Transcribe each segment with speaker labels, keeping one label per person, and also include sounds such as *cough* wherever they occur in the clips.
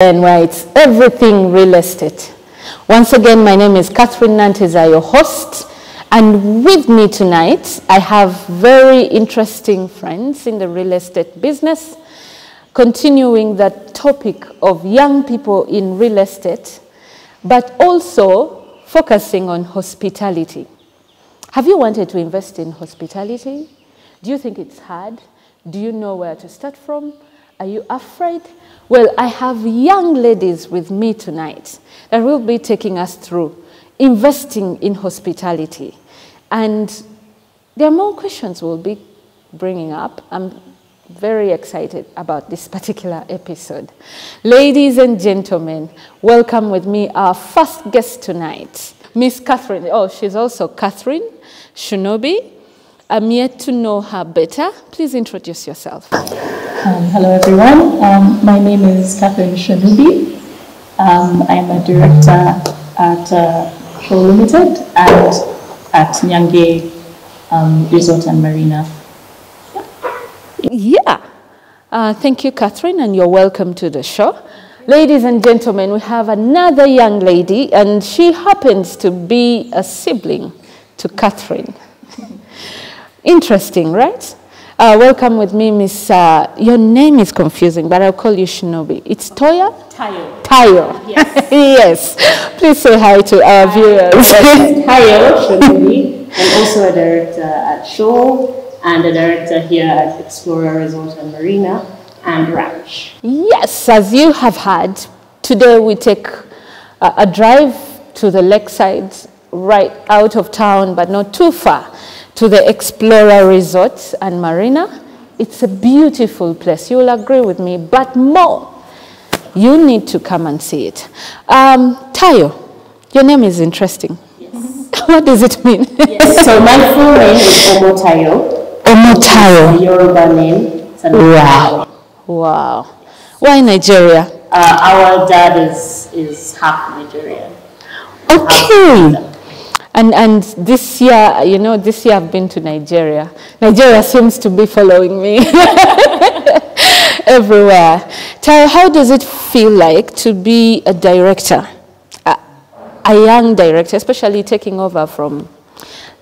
Speaker 1: and where it's everything real estate. Once again, my name is Catherine Nantes, I'm your host. And with me tonight, I have very interesting friends in the real estate business, continuing that topic of young people in real estate, but also focusing on hospitality. Have you wanted to invest in hospitality? Do you think it's hard? Do you know where to start from? Are you afraid? Well, I have young ladies with me tonight that will be taking us through investing in hospitality. And there are more questions we'll be bringing up. I'm very excited about this particular episode. Ladies and gentlemen, welcome with me our first guest tonight, Miss Catherine. Oh, she's also Catherine Shinobi. I'm yet to know her better. Please introduce yourself.
Speaker 2: Um, hello, everyone. Um, my name is Catherine Shonubi. Um, I'm a director at uh, Show Limited and at Nyange um, Resort and Marina.
Speaker 1: Yeah. Uh, thank you, Catherine, and you're welcome to the show. Ladies and gentlemen, we have another young lady, and she happens to be a sibling to Catherine. Interesting, right? Uh, welcome with me, Miss. Uh, your name is confusing, but I'll call you Shinobi. It's Toya?
Speaker 2: Tayo.
Speaker 1: Tayo.
Speaker 2: Yes. *laughs*
Speaker 1: yes. Please say hi to our viewers. *laughs*
Speaker 3: Tayo Shonubi, and also a director at Show and a director here at Explorer Resort and Marina and Ranch.
Speaker 1: Yes, as you have heard, today we take a, a drive to the lakeside, right out of town, but not too far, to the Explorer Resort and Marina. It's a beautiful place. You will agree with me, but more, you need to come and see it. Um, Tayo, your name is interesting. Yes. *laughs* what does it mean?
Speaker 3: Yes. so my full name is Omo Tayo.
Speaker 1: Omo Tayo.
Speaker 3: A Yoruba name. It's
Speaker 1: Wow. Wow. Why Nigeria?
Speaker 3: Uh, our dad is, is half Nigerian.
Speaker 1: Okay. And, and this year, you know, this year I've been to Nigeria. Nigeria seems to be following me *laughs* everywhere. Tara, how does it feel like to be a director, a, a young director, especially taking over from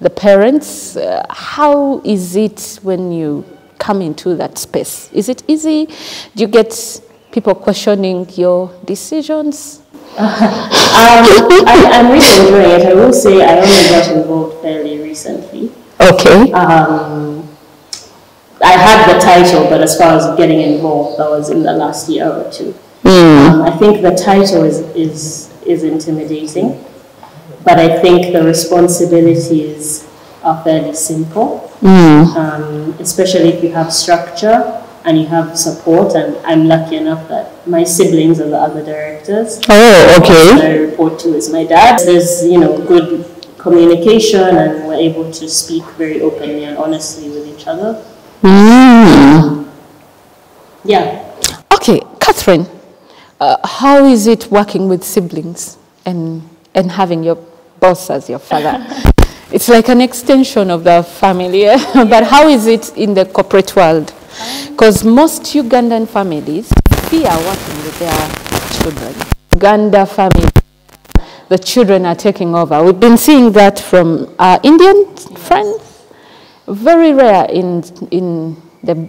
Speaker 1: the parents? Uh, how is it when you come into that space? Is it easy? Do you get people questioning your decisions?
Speaker 3: Um, I, I'm really enjoying it. I will say I only got involved fairly recently.
Speaker 1: Okay.
Speaker 3: Um, I had the title, but as far as getting involved, that was in the last year or two. Um, I think the title is, is, is intimidating, but I think the responsibilities are fairly simple, um, especially if you have structure and you have support. And I'm lucky enough that my siblings are the other directors.
Speaker 1: Oh, okay.
Speaker 3: I report to is my dad. There's, you know, good communication and we're able to speak very openly and honestly with each other.
Speaker 1: Mm.
Speaker 3: Yeah.
Speaker 1: Okay, Catherine, uh, how is it working with siblings and, and having your boss as your father? *laughs* it's like an extension of the family, *laughs* but how is it in the corporate world? Because most Ugandan families fear working with their children. Uganda family, the children are taking over. We've been seeing that from our Indian friends. Very rare in, in the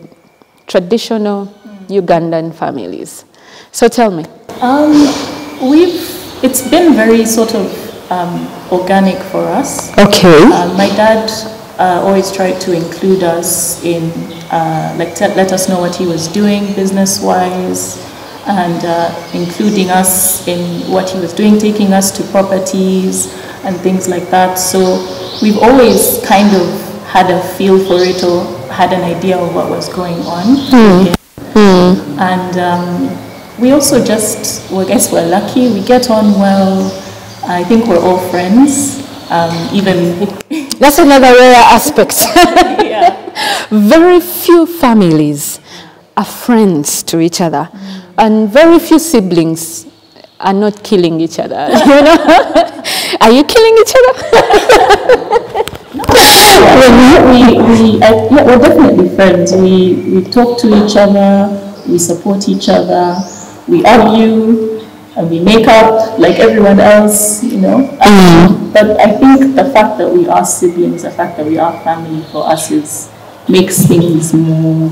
Speaker 1: traditional Ugandan families. So tell me.
Speaker 2: Um, we've, it's been very sort of um, organic for us.
Speaker 1: Okay.
Speaker 2: Uh, my dad uh, always tried to include us in, uh, like, let us know what he was doing business wise, and uh, including us in what he was doing, taking us to properties and things like that. So we've always kind of had a feel for it or had an idea of what was going on. with him. And um, we also just, well, I guess we're lucky, we get on well. I think we're all friends. Um, even *laughs*
Speaker 1: That's another rare aspect. *laughs*
Speaker 2: yeah. *laughs*
Speaker 1: very few families are friends to each other, and very few siblings are not killing each other. *laughs* You know? are you killing each other?
Speaker 2: we, we, uh, yeah, we're definitely friends. We, we talk to each other, we support each other. we argue and we make up like everyone else, you know. Um, but I think the fact that we are siblings, the fact that we are family for us is makes things more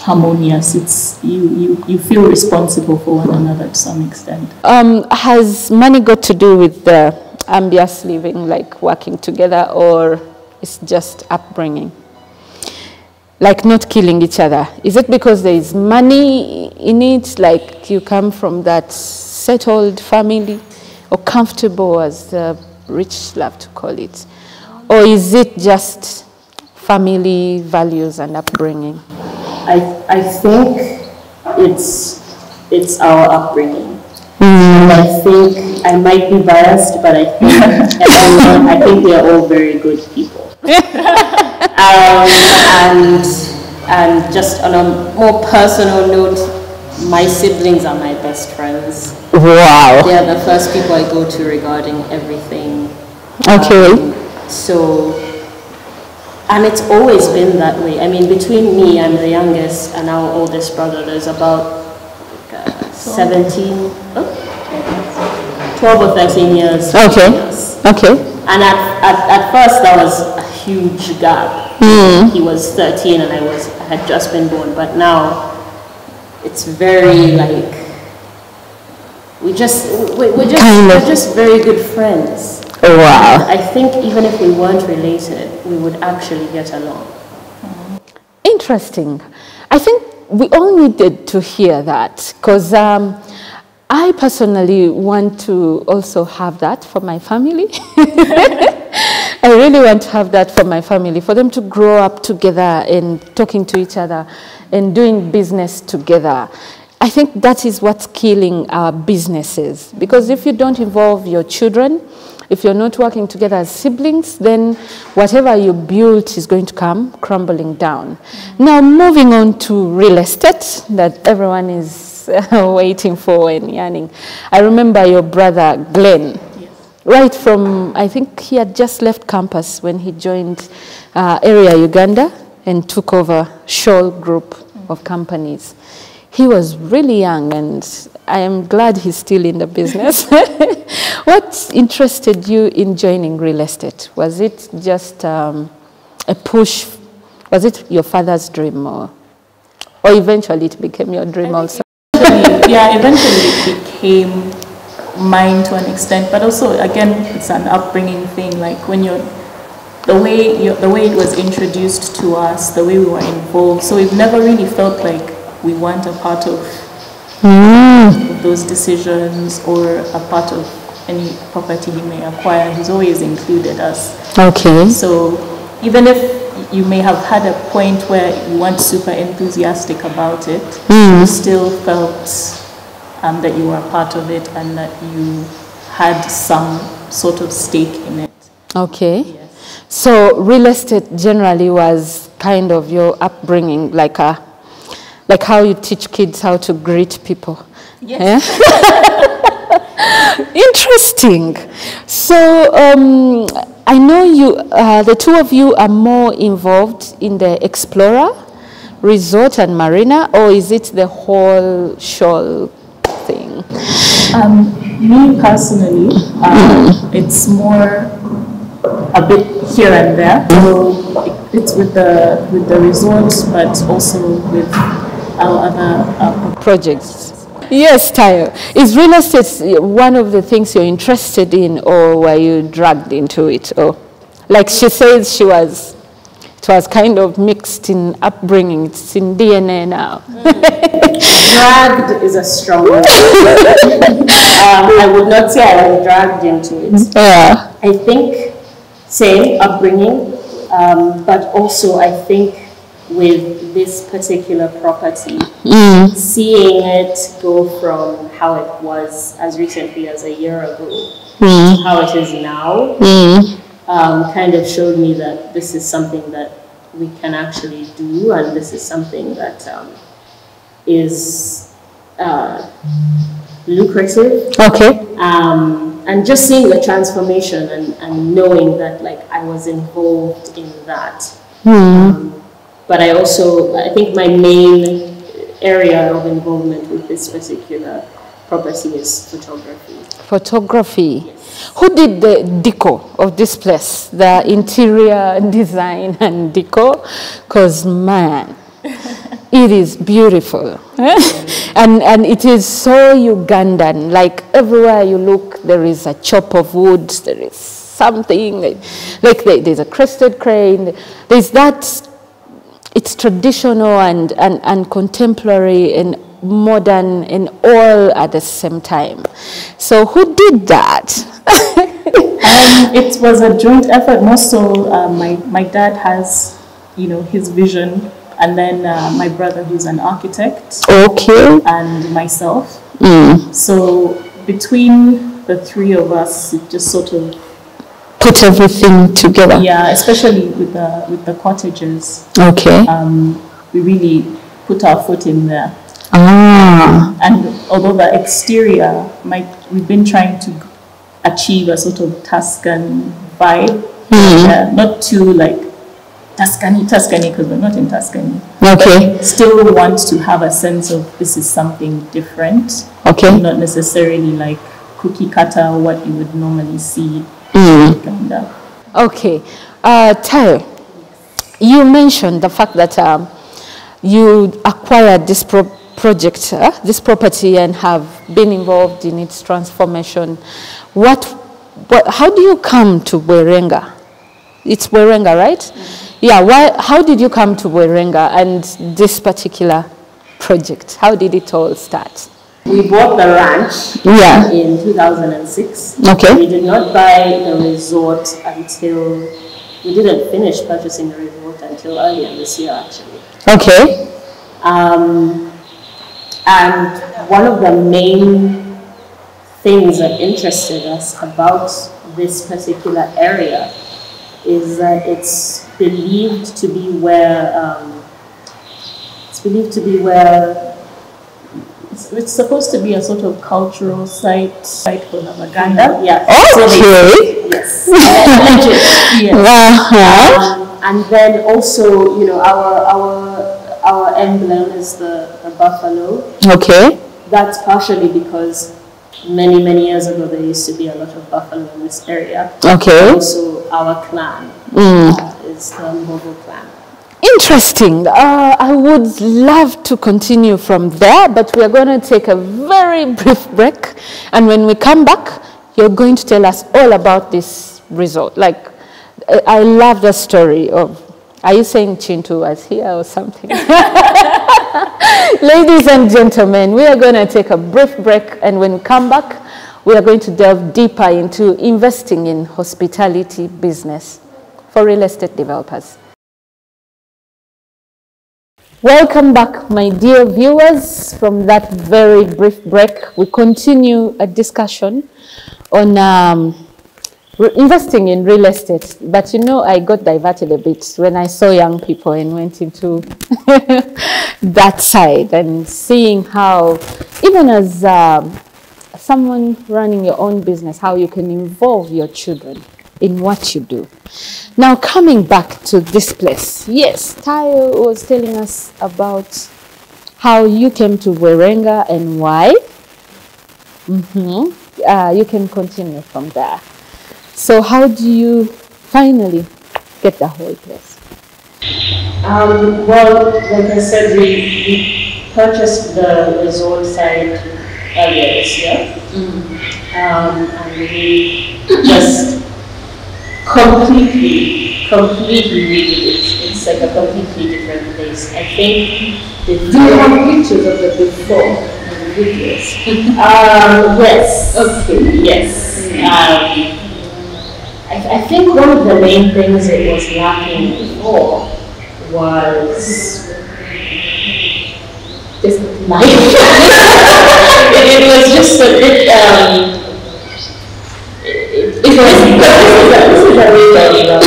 Speaker 2: harmonious. It's you, you, you feel responsible for one another to some extent.
Speaker 1: Um, has money got to do with the ambitious living, like working together, or it's just upbringing? Like not killing each other. Is it because there is money in it, like you come from that settled family, or comfortable, as the rich love to call it? Or is it just family values and upbringing?
Speaker 3: I, I think it's, it's our upbringing. And I think I might be biased, but I think everyone, I think they're all very good people. *laughs* um, and and just on a more personal note, my siblings are my best friends.
Speaker 1: Wow.
Speaker 3: They are the first people I go to regarding everything.
Speaker 1: Okay.
Speaker 3: Um, so, and it's always been that way. I mean, between me, I'm the youngest, and our oldest brother, there's about like, uh, 17, oh, 12 or 13 years.
Speaker 1: Okay.
Speaker 3: us.
Speaker 1: Okay.
Speaker 3: And at, at, at first, that was a huge gap. He was 13 and I was I had just been born, but now it's very like we just we, we're just
Speaker 1: Kind of.
Speaker 3: we're just very good friends.
Speaker 1: Wow.
Speaker 3: I think even if we weren't related, we would actually get along.
Speaker 1: Interesting. I think we all needed to hear that because um, I personally want to also have that for my family. *laughs* I really want to have that for my family, for them to grow up together and talking to each other and doing business together. I think that is what's killing our businesses because if you don't involve your children, if you're not working together as siblings, then whatever you built is going to come crumbling down. Now, moving on to real estate that everyone is *laughs* waiting for and yearning. I remember your brother Glenn, right from, I think he had just left campus when he joined uh, Area Uganda and took over Shoal Group of companies. He was really young, and I am glad he's still in the business. *laughs* what interested you in joining real estate? Was it just um, a push? Was it your father's dream, or, or eventually it became your dream also?
Speaker 2: Eventually- yeah, eventually it became mine to an extent, but also again, it's an upbringing thing. Like when you're the way you the way it was introduced to us, the way we were involved. So we've never really felt like we weren't a part of of those decisions or a part of any property he may acquire. He's always included us.
Speaker 1: Okay.
Speaker 2: So even if you may have had a point where you weren't super enthusiastic about it, hmm. you still felt um, that you were a part of it and that you had some sort of stake in it.
Speaker 1: Okay.
Speaker 2: Yes.
Speaker 1: So real estate generally was kind of your upbringing, like a, like how you teach kids how to greet people.
Speaker 2: Yes.
Speaker 1: Yeah? *laughs* Interesting. So um, I know you, uh, the two of you are more involved in the Explorer Resort and Marina, or is it the whole shoal thing?
Speaker 2: Um, me personally, um, it's more a bit here and there. So it's with the with the resorts, but also with our other uh,
Speaker 1: projects. Yes, Tayo. Is real estate one of the things you're interested in, or were you dragged into it? Or, like she says, she was. It was kind of mixed in upbringing. It's in DNA now. *laughs*
Speaker 3: Dragged is a strong word. um, I would not say I was dragged into it.
Speaker 1: Yeah.
Speaker 3: I think same upbringing, um, but also I think with this particular property, seeing it go from how it was as recently as a year ago to how it is now, um, kind of showed me that this is something that we can actually do, and this is something that um, is uh, lucrative
Speaker 1: Okay.
Speaker 3: um, and just seeing the transformation and, and knowing that like I was involved in that. Um, but I also I think my main area of involvement with this particular property is photography.
Speaker 1: Photography. Who did the deco of this place? The interior *laughs* design and deco? Because, man, *laughs* it is beautiful. *laughs* and, and it is so Ugandan. Like everywhere you look, there is a chop of wood, there is something. Like there's a crested crane. There's that, it's traditional and, and, and contemporary and modern and all at the same time. So who did that? *laughs*
Speaker 2: um, it was a joint effort. More so, uh, my, my dad has, you know, his vision and then uh, my brother who's an architect.
Speaker 1: Okay.
Speaker 2: And myself.
Speaker 1: Mm.
Speaker 2: So between the three of us, it just sort of
Speaker 1: put everything together.
Speaker 2: Yeah, especially with the with the cottages.
Speaker 1: Okay.
Speaker 2: Um, we really put our foot in there.
Speaker 1: Ah.
Speaker 2: And although the exterior might, we've been trying to achieve a sort of Tuscan vibe,
Speaker 1: mm.
Speaker 2: uh, not too like Tuscany, Tuscany, because we're not in Tuscany.
Speaker 1: Okay.
Speaker 2: still want to have a sense of this is something different.
Speaker 1: Okay.
Speaker 2: Not necessarily like cookie cutter, what you would normally see.
Speaker 1: Mm.
Speaker 2: Kind of.
Speaker 1: Okay. Uh, Tayo, you mentioned the fact that um, you acquired this pro project, uh, this property, and have been involved in its transformation. What, what how do you come to Bwerenga? It's Bwerenga, right? Mm -hmm. Yeah, why, how did you come to Bwerenga and this particular project? How did it all start?
Speaker 3: We bought the ranch
Speaker 1: yeah.
Speaker 3: in 2006.
Speaker 1: Okay.
Speaker 3: We did not buy the resort until, we didn't finish purchasing the resort until earlier this year actually.
Speaker 1: Okay.
Speaker 3: Um, and one of the main things that interested us about this particular area is that it's believed to be where um, it's believed to be where
Speaker 2: it's, it's, supposed to be a sort of cultural site site for Navaganda.
Speaker 3: Yeah.
Speaker 1: Okay.
Speaker 3: yes.
Speaker 1: yes. *laughs* Uh-huh.
Speaker 3: Um, and then also, you know, our our our emblem is the, the buffalo.
Speaker 1: Okay.
Speaker 3: That's partially because many many years ago there used to be a lot of buffalo in this area.
Speaker 1: Okay.
Speaker 3: Also, our clan.
Speaker 1: Mm.
Speaker 3: Uh, is the Mbogo clan.
Speaker 1: Interesting. Uh, I would love to continue from there, but we are going to take a very brief break. And when we come back, you're going to tell us all about this result. Like, I love the story of, are you saying Chintu was here or something? *laughs* Ladies and gentlemen, we are going to take a brief break. And when we come back, we are going to delve deeper into investing in hospitality business for real estate developers. Welcome back, my dear viewers. From that very brief break, we continue a discussion on um, investing in real estate. But you know, I got diverted a bit when I saw young people and went into *laughs* that side and seeing how, even as um, someone running your own business, how you can involve your children in what you do. Now, coming back to this place, yes, Tayo was telling us about how you came to Bwerenga and why. Mm -hmm. uh, you can continue from there. So, how do you finally get the whole place?
Speaker 3: Um, well, like I said, we, we purchased the resort site earlier this year. Mm. Um, and we just completely, completely redid it. It's like a completely different place. I think
Speaker 1: the Do you have pictures of the before and videos?
Speaker 3: um, yes.
Speaker 1: Okay.
Speaker 3: Yes. Um, I, I think one of the main things it was lacking before was just life. it, it was just a bit um, this, this is a labor of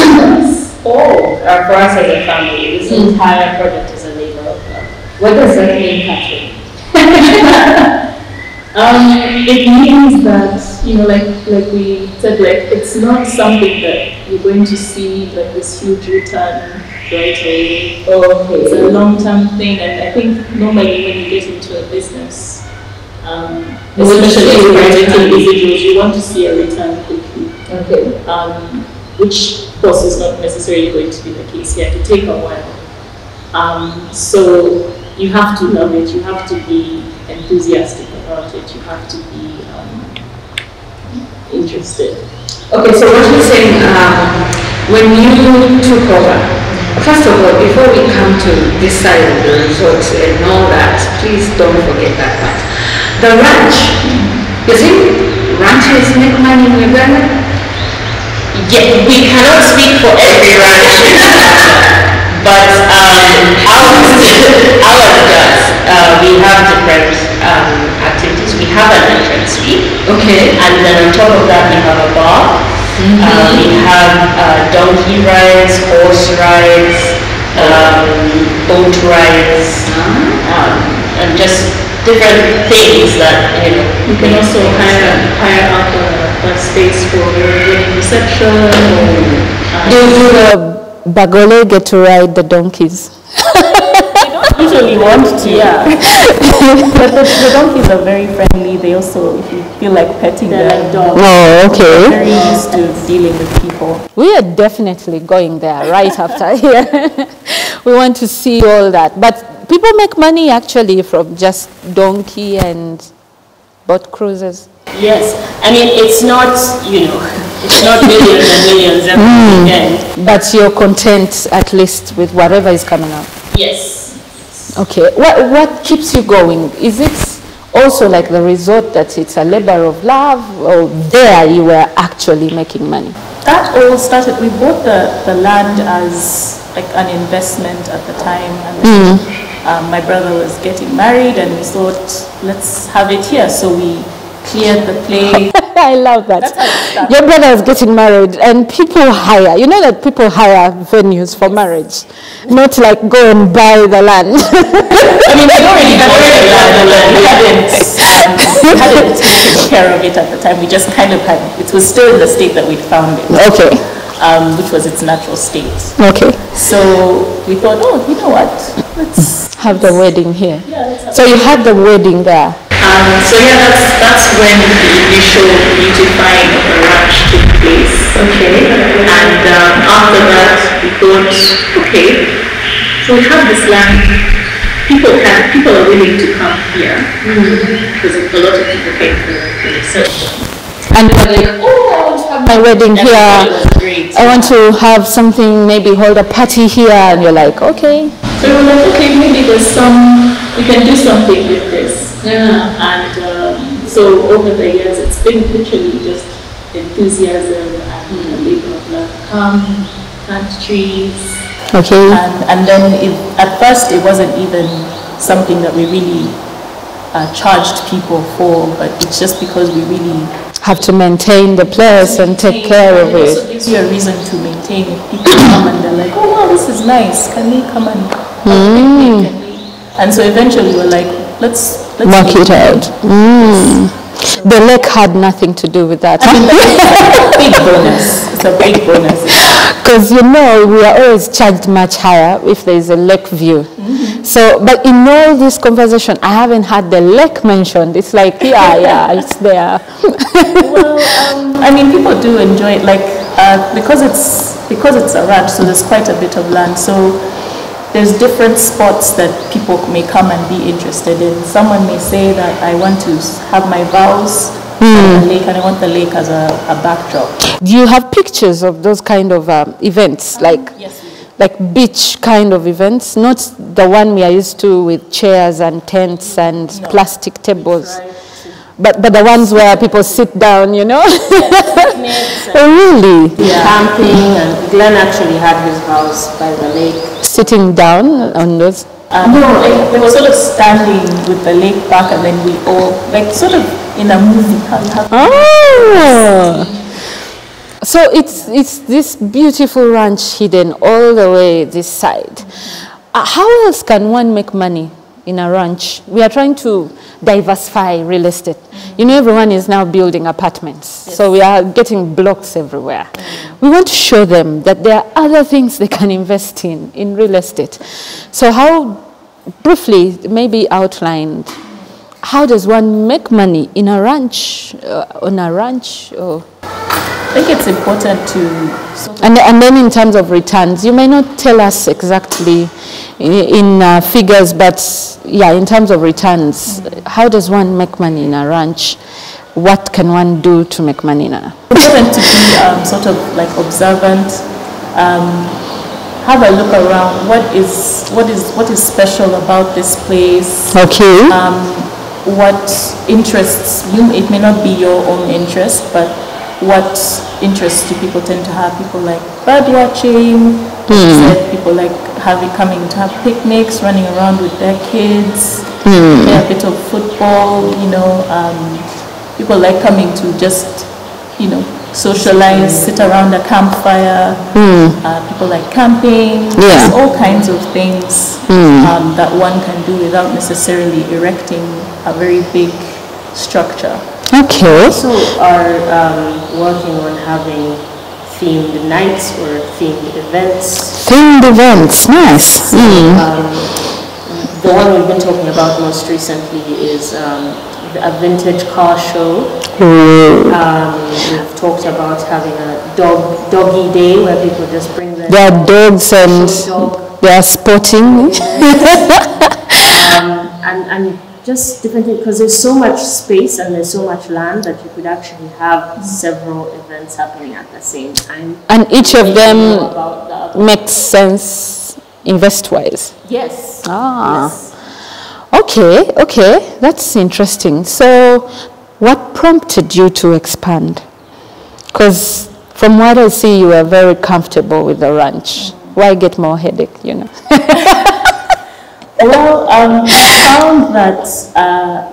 Speaker 3: Oh. Uh, for us as a family, this mm. entire project is a labor of love.
Speaker 1: What does that mean, Catherine? *laughs*
Speaker 2: Um, it means that you know, like like we said, like it's not something that you're going to see like this huge return right away.
Speaker 3: Okay.
Speaker 2: It's a long-term thing, and I think normally when you get into a business, um,
Speaker 3: You want to
Speaker 2: especially private individuals, you want to see a return quickly.
Speaker 3: Okay.
Speaker 2: um, which of course is not necessarily going to be the case here. It take a while. Um, so you have to love it. You have to be enthusiastic about it. You have to be um, interested.
Speaker 4: Okay, so what you're saying, um, when you took over, first of all, before we come to this side of the resort and all that, please don't forget that part. The ranch, you see, ranches make money in Uganda?
Speaker 3: Yeah, we cannot speak for every ranch, *laughs*
Speaker 4: Okay.
Speaker 3: and then on top of that, we have a bar. Uh, we have uh, donkey rides, horse rides, um, boat rides, um, and just different things that you know.
Speaker 2: You can also hire hire out a, a space for wedding reception or uh,
Speaker 1: Do, do the Bagole get to ride the donkeys? *laughs* *laughs*
Speaker 2: usually want to, yeah. *laughs* but the, the donkeys are very friendly. They also, if you feel like petting
Speaker 3: They're
Speaker 2: them,
Speaker 3: like dogs.
Speaker 1: Oh, okay.
Speaker 2: very used to dealing with people.
Speaker 1: We are definitely going there right after *laughs* here. we want to see all that. But people make money actually from just donkey and boat cruises.
Speaker 3: Yes, I mean it's not you know it's not millions and millions every hmm. weekend.
Speaker 1: But you're content at least with whatever is coming up.
Speaker 3: Yes.
Speaker 1: Okay. What, what keeps you going? Is it also like the resort that it's a labor of love or there you were actually making money?
Speaker 2: That all started, we bought the, the land as like an investment at the time. And then, um, my brother was getting married and we thought, let's have it here. So we cleared the place.
Speaker 1: I love that.
Speaker 2: That's how it started.
Speaker 1: Your brother is getting married and people hire, you know that people hire venues for marriage, not like go and buy the land.
Speaker 2: I mean, we already *laughs* bought the land. We hadn't, um, we hadn't taken care of it at the time. We just kind of had, it was still in the state that we'd found it,
Speaker 1: okay,
Speaker 2: um, which was its natural state.
Speaker 1: okay.
Speaker 2: So we thought, oh, you know what? Let's,
Speaker 1: Have the wedding here.
Speaker 2: yeah, let's have
Speaker 1: So you had the wedding there.
Speaker 2: Um, so yeah, that's, that's when the initial beautifying of the ranch took place. Okay. And um, after that, we thought, okay, so we have this land. People can, people are willing to come here because a lot of people came for for reception.
Speaker 1: And you were like, oh, I want to have my wedding here.
Speaker 2: was great.
Speaker 1: I want to have something, maybe hold a party here. And you're like, okay.
Speaker 2: So we were like, okay, maybe there's some, we can do something with this.
Speaker 4: Yeah.
Speaker 2: And um, so over the years, it's been literally just enthusiasm and a labor of love. Come, plant trees.
Speaker 1: Okay.
Speaker 2: And, and then it, at first, it wasn't even something that we really uh, charged people for, but it's just because we really
Speaker 1: Have to maintain the place and take care of
Speaker 2: it also
Speaker 1: it.
Speaker 2: gives you a reason to maintain. If people come and they're like, oh wow, this is nice. Can we come and have And so eventually we're like, let's let's
Speaker 1: Work it out. Mm. The lake had nothing to do with that. *laughs*
Speaker 2: big bonus. It's a big bonus.
Speaker 1: Because you know, we are always charged much higher if there is a lake view. So, but in all this conversation, I haven't had the lake mentioned. It's like, yeah, yeah, it's there.
Speaker 2: well, um, I mean, people do enjoy it, like uh, because it's because it's a ranch, so there's quite a bit of land. So there's different spots that people may come and be interested in. Someone may say that I want to have my vows on the lake, and I want the lake as a, a backdrop.
Speaker 1: Do you have pictures of those kind of um, events, like
Speaker 2: Yes,
Speaker 1: like beach kind of events, not the one we are used to with chairs and tents and plastic tables, but but the ones where people sit down, you know?
Speaker 2: picnics and-
Speaker 1: oh, really?
Speaker 3: Camping and Glenn actually had his house by the lake.
Speaker 1: Sitting down on those.
Speaker 2: Um, no, like, they were sort of standing with the lake back, and then we all like sort of in a movie. How you have
Speaker 1: Oh. So it's it's this beautiful ranch hidden all the way this side. Uh, how else can one make money in a ranch. We are trying to diversify real estate. You know, everyone is now building apartments, so we are getting blocks everywhere. We want to show them that there are other things they can invest in in real estate. So, how briefly, maybe outlined, how does one make money in a ranch, uh, on a ranch? Or
Speaker 2: I think it's important to sort of
Speaker 1: and, and then in terms of returns, you may not tell us exactly in, in uh, figures, but yeah, in terms of returns, how does one make money in a ranch? What can one do to make money in a?
Speaker 2: important to be um, sort of like observant. Um, have a look around. What is what is what is special about this place?
Speaker 1: Okay.
Speaker 2: um, what interests you. It may not be your own interest, but what interests do people tend to have? People like bird watching. said, People like having coming to have picnics, running around with their kids. play a bit of football. You know, um, people like coming to just you know socialize, sit around a campfire. Uh, people like camping.
Speaker 1: Yeah.
Speaker 2: There's all kinds of things um, that one can do without necessarily erecting a very big structure.
Speaker 1: Okay.
Speaker 3: also are um, working on having themed nights or themed events.
Speaker 1: Themed events, nice. Mm.
Speaker 3: Um, the one we've been talking about most recently is um, a vintage car show. Um, we've talked about having a dog doggy day where people just bring their
Speaker 1: There are dogs and
Speaker 3: dog
Speaker 1: they are sporting. *laughs*
Speaker 3: um, and, and just different things because there's so much space and there's so much land that you could actually have several events happening at the same time.
Speaker 1: And each of them
Speaker 3: the
Speaker 1: makes sense invest-wise.
Speaker 3: Yes.
Speaker 1: Ah.
Speaker 3: Yes.
Speaker 1: Okay, okay, that's interesting. So, what prompted you to expand? Because from what I see, you are very comfortable with the ranch. Why get more headache, you know? *laughs*
Speaker 2: Well, um, I found that, uh,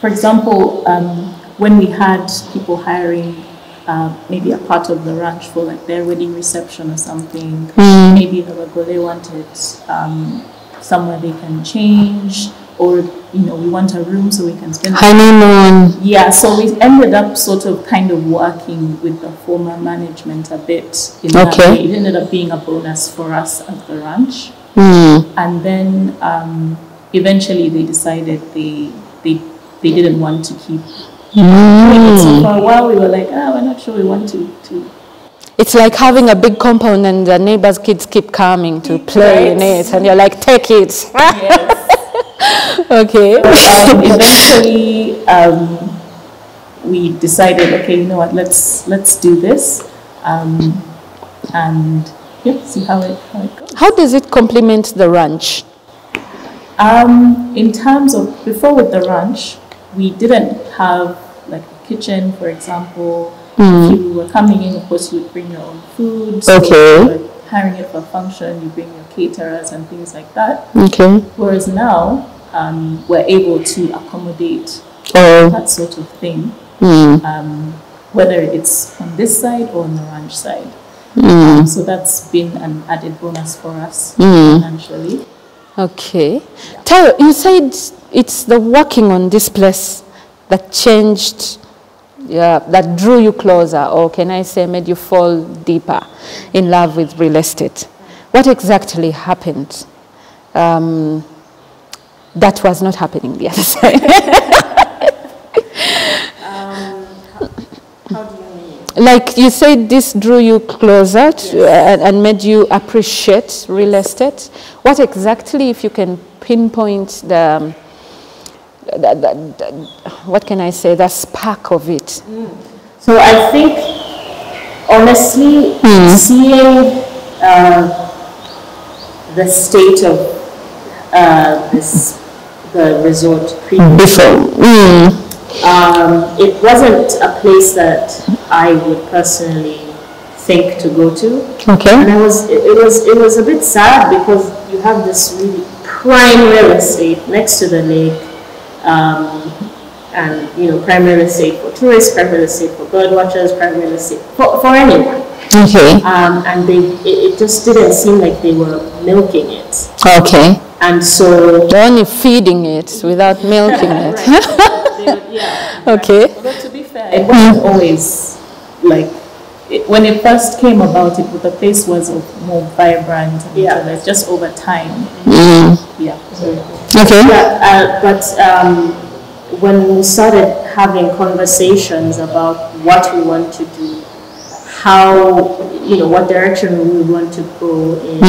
Speaker 2: for example, um, when we had people hiring uh, maybe a part of the ranch for like their wedding reception or something, maybe the Bagole wanted um, somewhere they can change, or you know, we want a room so we can spend.
Speaker 1: Honeymoon.
Speaker 2: Yeah, so we ended up sort of kind of working with the former management a bit in that
Speaker 1: Okay.
Speaker 2: way. It ended up being a bonus for us at the ranch.
Speaker 1: Mm.
Speaker 2: And then um, eventually they decided they, they, they didn't want to keep it. So for a while we were like, ah, we're not sure we want to, to
Speaker 1: It's like having a big compound and the neighbors' kids keep coming to play in it, and you're like, take it.
Speaker 2: yes.
Speaker 1: okay.
Speaker 2: um, eventually um, we decided, okay, you know what, let's, let's do this. Um, and yeah, see how it, how it goes.
Speaker 1: How does it complement the ranch?
Speaker 2: Um, in terms of before with the ranch, we didn't have like a kitchen, for example. If you were coming in, of course, you would bring your own food. So
Speaker 1: Okay.
Speaker 2: if you were hiring it for a function, you bring your caterers and things like that.
Speaker 1: Okay.
Speaker 2: Whereas now, um, we're able to accommodate
Speaker 1: Oh.
Speaker 2: that sort of thing,
Speaker 1: Mm.
Speaker 2: um, whether it's on this side or on the ranch side.
Speaker 1: Mm.
Speaker 2: So that's been an added bonus for us
Speaker 1: Mm.
Speaker 2: financially.
Speaker 1: Okay. Tell, you said it's the working on this place that changed, yeah, that drew you closer, or can I say made you fall deeper in love with real estate. What exactly happened um, that was not happening the other *laughs* side?
Speaker 3: How do you mean?
Speaker 1: Like you said, this drew you closer to, and, and made you appreciate real estate. What exactly, if you can pinpoint the, the, the, the what can I say, the spark of it?
Speaker 3: So I think, honestly, seeing uh, the state of uh, this the resort previously,
Speaker 1: Mm.
Speaker 3: Um, it wasn't a place that I would personally think to go to. And
Speaker 1: Okay.
Speaker 3: I was, it it was, it was a bit sad because you have this really prime real estate next to the lake, um, and you know, prime real estate for tourists, prime real estate for bird watchers, prime real estate for, for anyone.
Speaker 1: Okay.
Speaker 3: Um, and they, it, it just didn't seem like they were milking it.
Speaker 1: Okay.
Speaker 3: and so
Speaker 1: They're only feeding it without milking *laughs* it. *laughs*
Speaker 2: Would- yeah. *laughs*
Speaker 1: okay.
Speaker 2: Although to be fair, it wasn't always like it, when it first came about. It the place was more vibrant. And
Speaker 3: Yeah.
Speaker 2: it's just over time. Yeah.
Speaker 1: Okay.
Speaker 3: Yeah, uh, but um, when we started having conversations about what we want to do, how, you know, what direction we want to go in,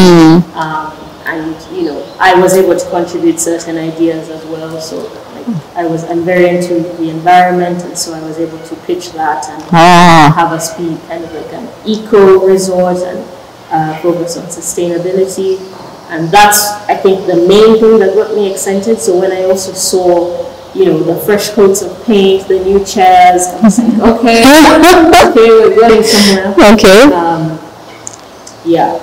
Speaker 3: um, and, you know, I was able to contribute certain ideas as well. So I was, I'm very into the environment, and so I was able to pitch that and
Speaker 1: Ah.
Speaker 3: have us be kind of like an eco resort and uh, focus on sustainability. And that's, I think, the main thing that got me excited. So when I also saw, you know, the fresh coats of paint, the new chairs, I was like, *laughs* okay, okay, we're going somewhere.
Speaker 1: Okay.
Speaker 3: Um, yeah.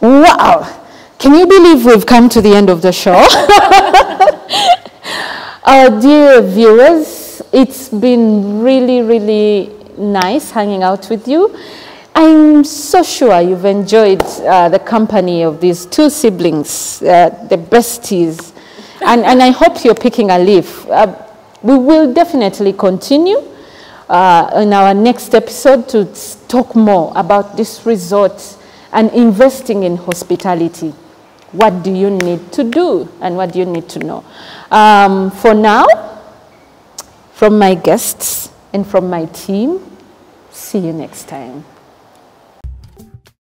Speaker 1: Wow. Can you believe we've come to the end of the show? *laughs* uh, dear viewers, it's been really, really nice hanging out with you. I'm so sure you've enjoyed uh, the company of these two siblings, uh, the besties, and, and I hope you're picking a leaf. Uh, we will definitely continue uh, in our next episode to talk more about this resort and investing in hospitality. What do you need to do and what do you need to know? Um, for now, from my guests and from my team, see you next time.